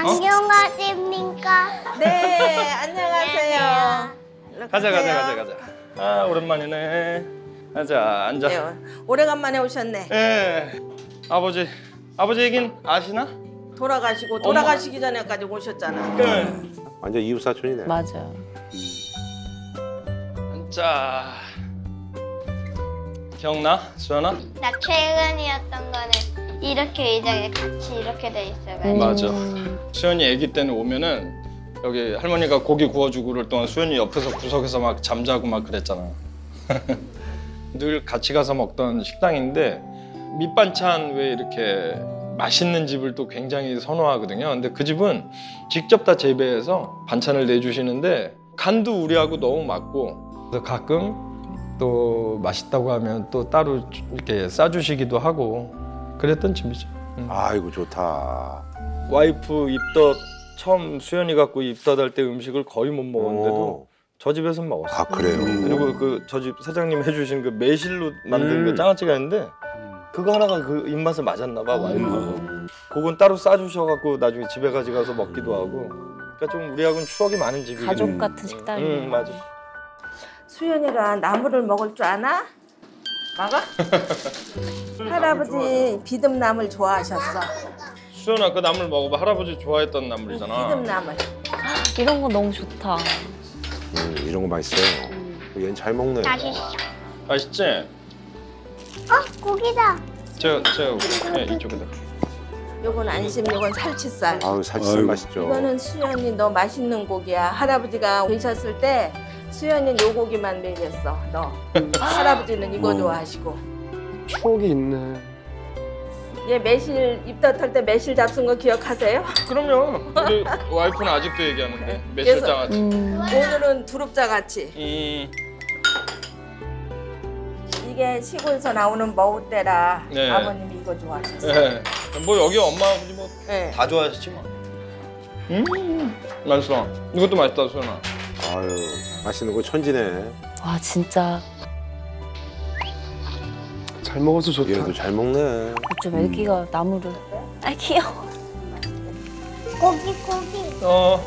안녕하십니까? 네, 안녕하세요. 가자 가자. 가자 가자. 아 오랜만이네. 가자 앉아. 네, 오래간만에 오셨네. 예. 아버지 아버지 얘긴 아시나? 돌아가시고 돌아가시기 전에까지 오셨잖아. 네. 완전 이웃 사촌이네. 맞아요. 앉아. 기억나 수연아? 나 최근이었던 거는 이렇게 의자에 같이 이렇게 돼 있어가지고 음. 맞아. 수연이 아기 때는 오면은 여기 할머니가 고기 구워주고 그럴 동안 수연이 옆에서 구석에서 막 잠자고 막 그랬잖아. 늘 같이 가서 먹던 식당인데 밑반찬 왜 이렇게 맛있는 집을 또 굉장히 선호하거든요. 근데 그 집은 직접 다 재배해서 반찬을 내주시는데 간도 우리하고 너무 맞고 그래서 가끔 또 맛있다고 하면 또 따로 이렇게 싸주시기도 하고 그랬던 집이죠. 음. 아이고 좋다. 와이프 입덧 처음 수연이 갖고 입덧할 때 음식을 거의 못 먹었는데도 오. 저 집에서 먹었어. 아 그래요. 그리고 그 저 집 사장님 해주신 그 매실로 만든 음. 그 장아찌가 있는데 그거 하나가 그 입맛에 맞았나 봐 와이프하고. 음. 그건 따로 싸주셔갖고 나중에 집에 가져가서 먹기도 하고. 그러니까 좀 우리하고는 추억이 많은 집이. 가족 같은 식당이에요. 응 맞아. 수연이가 나물을 먹을 줄 아나? 막아? 할아버지 비듬나물 좋아하셨어. 수연아 그 나물 먹어봐 할아버지 좋아했던 나물이잖아. 비듬나물. 이런 거 너무 좋다. 음, 이런 거 맛있어요. 얘는 잘 먹네. 맛있어. 맛있지? 어 고기다. 제가 제가 네, 이쪽에다. 요건 안심, 요건 살치살. 아유 살치살 맛있죠. 이거는 수연이 너 맛있는 고기야. 할아버지가 계셨을 때 수연이는 요 고기만 먹였어. 너. 할아버지는 이거 좋아하시고. 추억이 있네. 얘 매실 입덧할 때 매실 잡순 거 기억하세요? 그럼요. 우리 와이프는 아직도 얘기하는데 그래서- 매실장아찌. 음. 오늘은 두릅자 같이. 음. 이게 시골에서 나오는 머우대라 네. 아버님이 이거 좋아하셨어요. 예. 뭐 여기 엄마 아버지 뭐다 네. 좋아하시지 뭐. 음. 맛있어. 이것도 맛있다 수연아. 아유 맛있는 거 천지네. 와 진짜 잘 먹어서 좋다. 얘도 잘 먹네. 어쩜 애기가 나무를. 아 귀여워. 고기 고기. 어.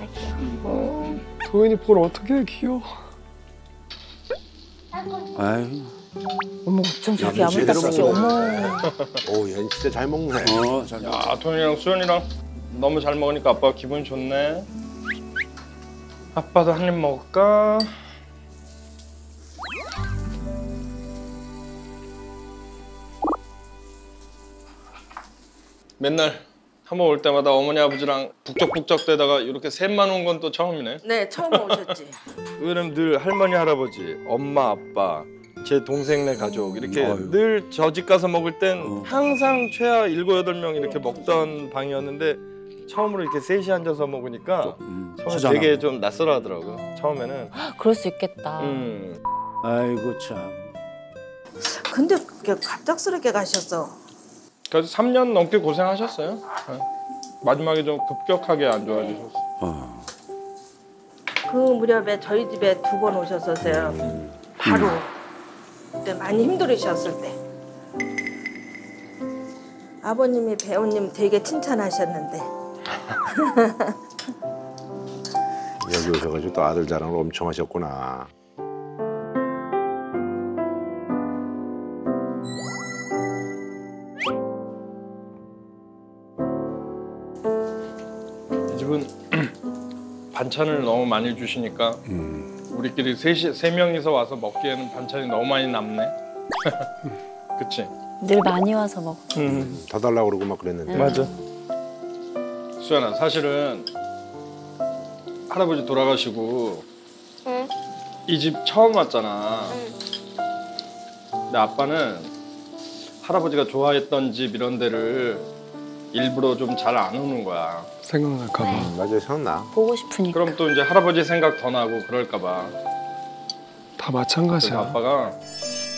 아 귀여워. 도현이 볼 어떻게 해, 귀여워. 아유, 어머 어쩜 저렇게 야, 야물딱지 제대로 어머. 오 얘는 진짜 잘 먹네. 어, 잘 먹. 야 도현이랑 수연이랑 너무 잘 먹으니까 아빠가 기분 좋네. 아빠도 한 입 먹을까? 맨날 한번 올 때마다 어머니 아버지랑 북적북적 대다가 이렇게 셋만 온 건 또 처음이네. 네, 처음 오셨지. 왜냐면 늘 할머니 할아버지 엄마 아빠 제 동생 네 가족 이렇게 아유. 늘 저 집 가서 먹을 땐 어. 항상 최하 일곱 여덟 명 이렇게 먹던 방이었는데 처음으로 이렇게 셋이 앉아서 먹으니까 음, 처음에. 되게 좀 낯설어 하더라고 처음에는 그럴 수 있겠다. 음. 아이고 참. 근데 그렇게 갑작스럽게 가셨어. 그래서 3년 넘게 고생하셨어요 네. 마지막에 좀 급격하게 안 좋아지셨어 어. 그 무렵에 저희 집에 두 번 오셨었어요. 바로. 그때 많이 힘들으셨을 때. 아버님이 배우님 되게 칭찬하셨는데. 여기 오셔가지고 또 아들 자랑을 엄청 하셨구나. 이 집은 반찬을 너무 많이 주시니까 음. 우리끼리 셋이 세 명이서 와서 먹기에는 반찬이 너무 많이 남네 그치? 늘 많이 와서 먹어. 음. 더 달라고 그러고 막 그랬는데. 맞아. 수연아, 사실은 할아버지 돌아가시고 응. 이 집 처음 왔잖아. 근데 아빠는 할아버지가 좋아했던 집 이런 데를 일부러 좀 잘 안 오는 거야. 생각날까 봐. 음, 맞아요 생각나. 보고 싶으니까. 그럼 또 이제 할아버지 생각 더 나고 그럴까 봐. 다 그래서 마찬가지야. 아빠가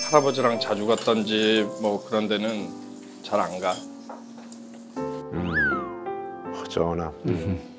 할아버지랑 자주 갔던 집 뭐 그런 데는 잘 안 가. 음. 허전하. 음.